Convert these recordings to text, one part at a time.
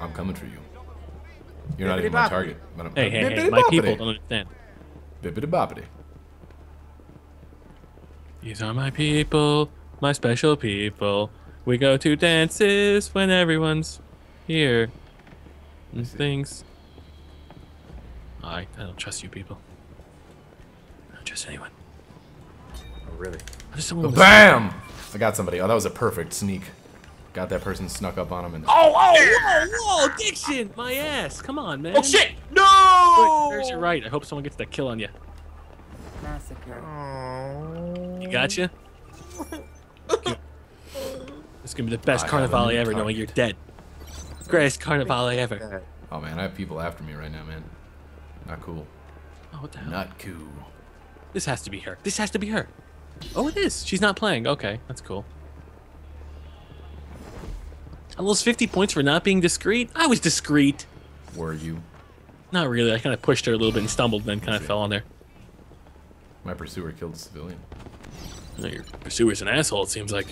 I'm coming for you. You're not even my target. but I'm- Hey, hey, hey, my people don't understand. Bippity boppity. These are my people, my special people. We go to dances when everyone's here. And things. I, I don't trust you people. I don't trust anyone. Oh, really? I just don't want to Bam! I got somebody. Oh, that was a perfect sneak. Got that person snuck up on him and. Oh, oh, whoa, whoa, Diction! My ass! Come on, man. Oh shit! Wait, No! There's your right. I hope someone gets that kill on you. Massacre. Oh. You gotcha? this gonna be the best I have carnivale ever, knowing you're dead. Greatest carnivale ever. Oh man, I have people after me right now, man. Not cool. Oh, what the hell? Not cool. This has to be her. This has to be her. Oh, it is. She's not playing. Okay, that's cool. I lost 50 points for not being discreet. I was discreet. Were you? Not really. I kind of pushed her a little bit and stumbled, then kind of fell on there. My pursuer killed a civilian. Oh, your pursuer's an asshole, it seems like.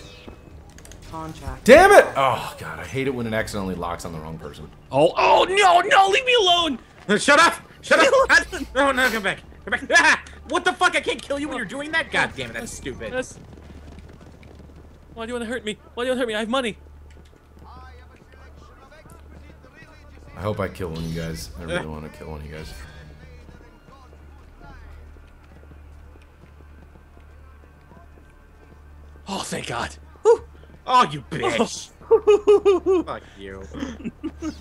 Contract. Damn it! Oh god, I hate it when it accidentally locks on the wrong person. Oh, oh, no, no, leave me alone! Shut up! Shut up! no, no, come back. Come back. Ah! What the fuck? I can't kill you when you're doing that? God damn it, that's stupid. Yes. Why do you want to hurt me? Why do you want to hurt me? I have money. I hope I kill one of you guys. I really want to kill one of you guys. Oh, thank God. Oh, you bitch! Fuck you.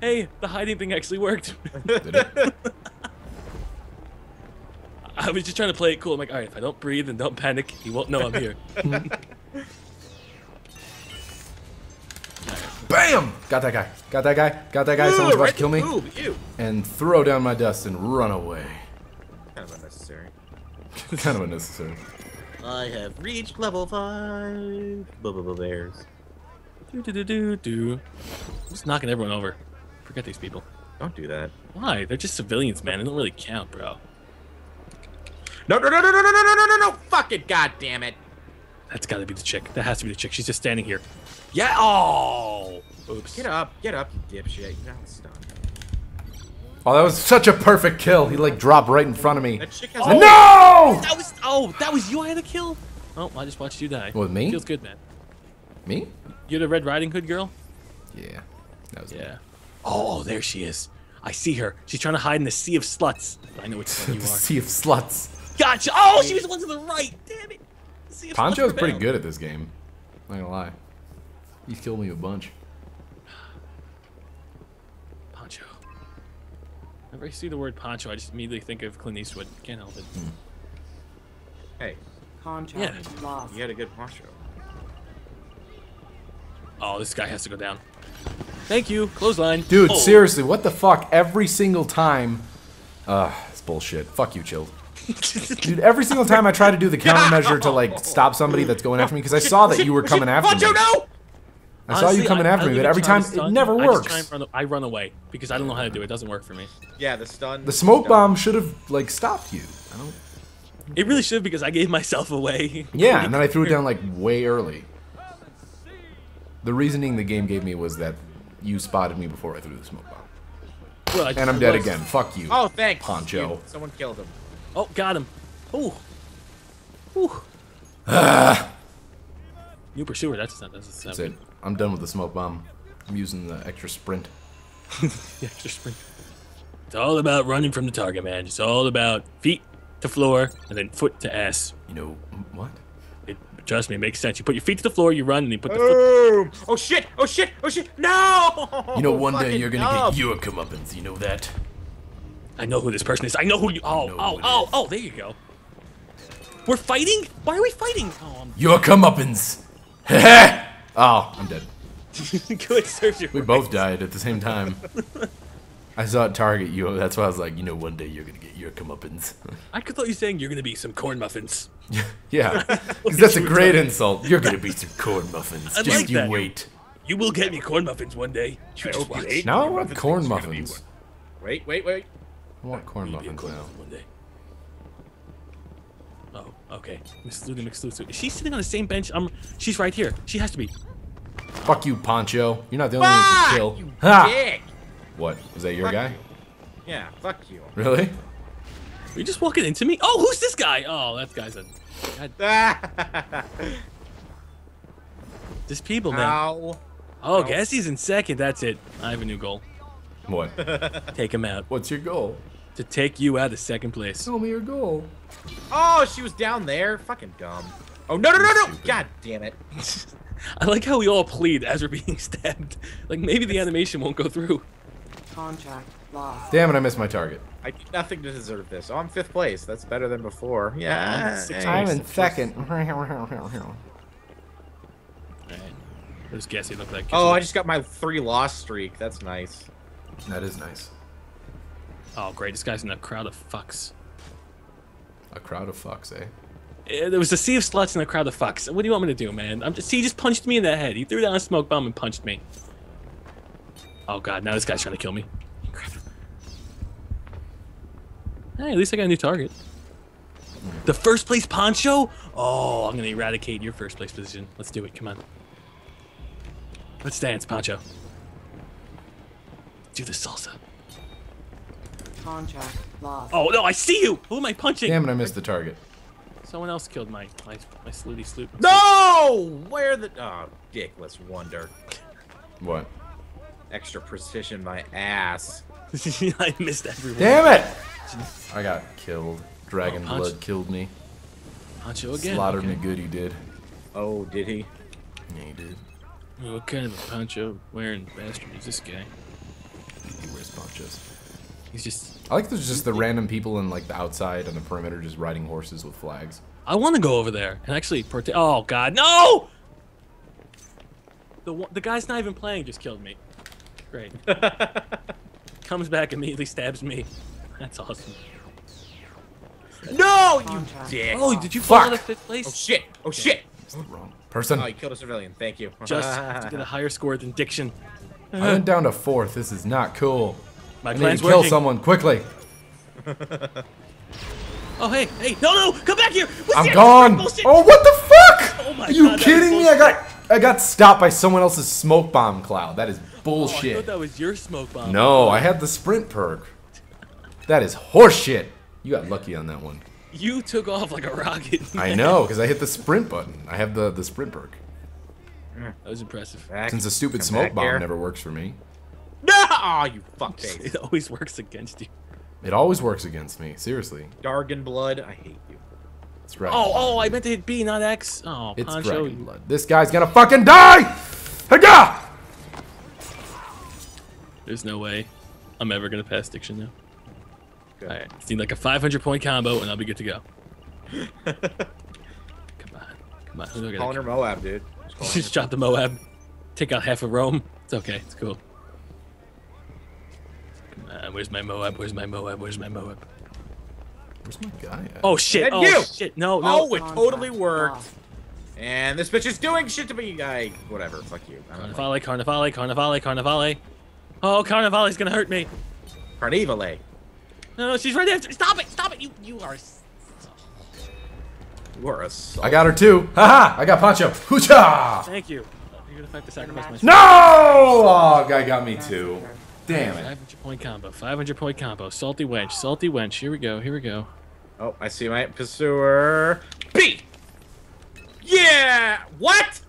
Hey, the hiding thing actually worked. Did it? I was just trying to play it cool. I'm like, all right, if I don't breathe and don't panic, he won't know I'm here. Bam! Got that guy. Got that guy. Got that guy. Someone's about right to kill me. the boob, And throw down my dust and run away. Kind of unnecessary. kind of unnecessary. I have reached level five. Bubba bears. do do do do do. Just knocking everyone over. Forget these people. Don't do that. Why? They're just civilians, man. They don't really count, bro. No, no, no, no, no, no, no, no, no, no, no! Fuck it! God damn it! That's got to be the chick. That has to be the chick. She's just standing here. Yeah. Oh. Oops. Get up, get up, you dipshit. You're not stunned. Oh, that was such a perfect kill. He like dropped right in front of me. That chick has No! Oh, that was. Oh, that was you. I had a kill. Oh, I just watched you die. With me? Feels good, man. Me? You're the Red Riding Hood girl. Yeah. That was me. Yeah. Oh, there she is. I see her. She's trying to hide in the sea of sluts. I know which one you the are. sea of sluts. Gotcha. Oh, she was the one to the right. Damn it. The sea of sluts Poncho's pretty good at this game. Not gonna lie. He's killed me a bunch. Whenever I see the word poncho, I just immediately think of Clint Eastwood. Can't help it. Hmm. Hey, Contract Yeah. lost. you had a good posture. Oh, this guy has to go down. Thank you. Clothesline. Dude, Oh. seriously, what the fuck? Every single time. Ugh, it's bullshit. Fuck you, chilled. Dude, every single time I try to do the countermeasure to like stop somebody that's going after me, because I saw that you were coming after me. Poncho, no! I saw you coming I- after I me, but every time to it stun. never I just try works. and run, I run away because I don't know how to do it. It doesn't work for me. Yeah, the stun. The smoke bomb should have like stopped you. I don't. It really should because I gave myself away. Yeah, and then I threw it down like way early. The reasoning the game gave me was that you spotted me before I threw the smoke bomb. Well, I- And I'm dead was- again. Fuck you. Oh, thanks. Poncho. You- Someone killed him. Oh, got him. Oh. Ooh. Ah. New pursuer. That's not. That's, That's it. I'm done with the smoke bomb. I'm using the extra sprint. The extra sprint. It's all about running from the target, man. It's all about feet to floor and then foot to ass. You know what? It, trust me, it makes sense. You put your feet to the floor, you run, and you put the foot. Oh shit! Oh shit! Oh shit! No! You know, one day you're gonna dumb. get your comeuppance. You know that? I know who this person is. I know who you. Oh, know oh, oh, oh. There you go. We're fighting. Why are we fighting? Oh, I'm Your comeuppance. oh, I'm dead. good. You. We both died at the same time. I saw it target you. That's why I was like, you know, one day you're gonna get your comeuppance. I could thought you were saying you're gonna be some corn muffins. yeah, because that's a great insult. You're gonna be some corn muffins. I Just like you that. wait. You will get me corn muffins one day. You just hope you ate. Now I Corn want muffins corn muffins. Wait, wait, wait. I want corn You'll be a muffins corn now. one day. Okay. Miss Luna McSlusu. Is she sitting on the same bench? Um, she's right here. She has to be. Fuck you, Poncho. You're not the only one who Fuck can kill. Ha! dick. What? Was that your Fuck guy? you. Yeah, fuck you. Really? Are you just walking into me? Oh, who's this guy? Oh, that guy's a. God, this people, man. Ow. Oh, Ow. guess he's in second. That's it. I have a new goal. What? Take him out. What's your goal? To take you out of second place. Tell me your goal. Oh, she was down there. Fucking dumb. Oh no no no no! Stupid. God damn it! I like how we all plead as we're being stabbed. Like maybe the animation won't go through. Contract lost. Damn it, I missed my target. I did nothing to deserve this. Oh, I'm fifth place. That's better than before. Yeah. sixth hey. I'm in First- second. Alright. Just guessing look like. Oh, I just got my three loss streak. That's nice. that is nice. Oh, great. This guy's in a crowd of fucks. A crowd of fucks, eh? Eh, There was a sea of sluts and a crowd of fucks. What do you want me to do, man? I'm just, see, he just punched me in the head. He threw down a smoke bomb and punched me. Oh god, now this guy's trying to kill me. Crap. Hey, at least I got a new target. The first place poncho? Oh, I'm gonna eradicate your first place position. Let's do it. Come on. Let's dance, poncho. Do the salsa. Contract lost. Oh no, I see you. Who am I punching? Damn it, I missed the target. Someone else killed my my my slooty sloop. No! Where the? Oh, dickless wonder. What? Extra precision, my ass. I missed everyone. Damn it! I got killed. Dragon Oh, blood killed me. Poncho again. Slaughtered Okay. me good, he did. Oh, did he? Yeah, he did. What kind of a poncho wearing bastard is this guy? He wears ponchos. He's just. I like there's just the random people in like the outside on the perimeter just riding horses with flags. I want to go over there and actually protect. Oh God, no! The the guy's not even playing. Just killed me. Great. Comes back immediately, stabs me. That's awesome. No, you Contract. dick. Oh, did you fall Fuck. out of fifth place? Oh shit! Oh shit! It's the wrong person. Oh, you killed a civilian. Thank you. Just to get a higher score than Diction. I went down to fourth. This is not cool. My I need plan's to kill someone quickly. Oh hey, hey, no, no, come back here! What's I'm gone. Oh, what the fuck? Oh my Are you God, kidding me? I got I got stopped by someone else's smoke bomb cloud. That is Oh, I thought bullshit. that was your smoke bomb. no, I had the sprint perk. That is horseshit. You got lucky on that one. You took off like a rocket. I know, because I hit the sprint button. I have the, the sprint perk. That was impressive. Back- Since the stupid come smoke bomb here. never works for me. No! Oh, you fuckface. It always works against you. It always works against me. Seriously. Dargon blood. I hate you. It's dragon. Oh, oh, I meant to hit B, not X. Oh, It's Poncho. dragon blood. This guy's gonna fucking die! Haga! There's no way I'm ever gonna pass Diction now. Good. Alright, just need like a 500 point combo and I'll be good to go. come on, come on. Who do I Calling gotta her Moab, dude. Just calling Just drop the Moab, take out half of Rome. It's okay, it's cool. Come on, where's my Moab? Where's my Moab? Where's my Moab? Where's my guy at? Oh shit! And oh you! shit! No, no. Oh, it Contract totally worked. lost. And this bitch is doing shit to me. I whatever. Fuck you. I don't know. Carnivale, Carnivale, Carnivale, Carnivale. Oh, Carnivale's gonna hurt me. Carnivale. No, no, she's right after. Stop it! Stop it! You, you are. s- You are a salt. I got her too. Haha! I got Pancho. Hoocha! Thank you. You're gonna have to sacrifice. No! Oh, guy got me too. Massacre. Damn it. 500 point combo. 500 point combo. Salty wench. Salty wench. Here we go. Here we go. Oh, I see my pursuer. B. Yeah. What?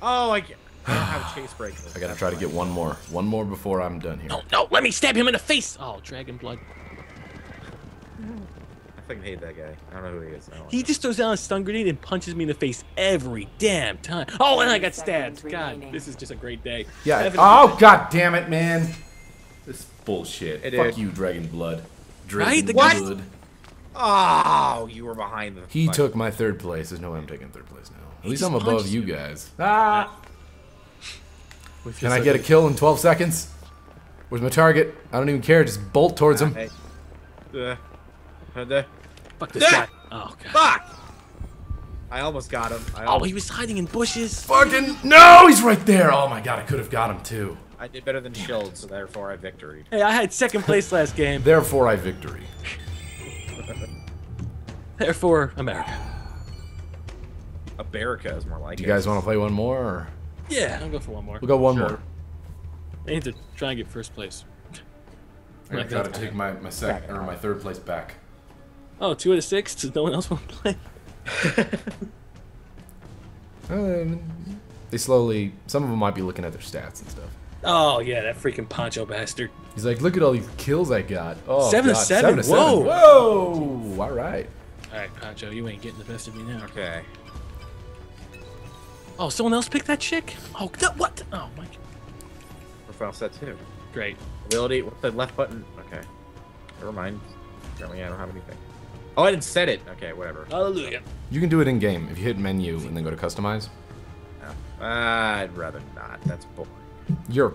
Oh, I, get, I don't have a chase break. I gotta try to get one more. One more before I'm done here. No, no. Let me stab him in the face. Oh, dragon blood. I fucking hate that guy. I don't know who he is. I don't He just throws down a stun grenade and punches me in the face every damn time. Oh, and I got Seconds stabbed. God, this is just a great day. Yeah. Seven- Oh, god damn it, man. This bullshit. It Fuck is. you, Dragon Blood. Dragon Right? The Blood. Oh, you were behind the. He fuck- took my third place. There's no way I'm taking third place now. At He least I'm above you you. guys. Ah! With Can I get a kill in 12 seconds? Where's my target? I don't even care. Just bolt towards him. Hey. Uh, Fuck this Ah! guy. Oh, God. fuck! I almost got him. I, Oh, he was hiding in bushes. Fucking no! He's right there. Oh my god, I could have got him too. I did better than Chilled, so therefore I victoried. Hey, I had second place last game. Therefore, I victory. Therefore, America. America is more like Do it. you guys want to play one more? Or? Yeah, I'll go for one more. We'll go one Sure. more. I need to try and get first place. I gotta try to take my my second or my third place back. Oh, two out of six. Does no one else want to play? Um, they slowly. Some of them might be looking at their stats and stuff. Oh yeah, that freaking Poncho bastard. He's like, look at all these kills I got. Oh, Seven to God, seven, to whoa. Whoa! All right. All right, Poncho, you ain't getting the best of me now. Okay. Oh, someone else picked that chick? Oh, no, what? Oh my. For final set two. Great. Ability. What's the left button? Okay. Never mind. Apparently, I don't have anything. Oh, I didn't set it. Okay, whatever. Hallelujah. You can do it in game if you hit menu and then go to customize. No. I'd rather not. That's boring. You're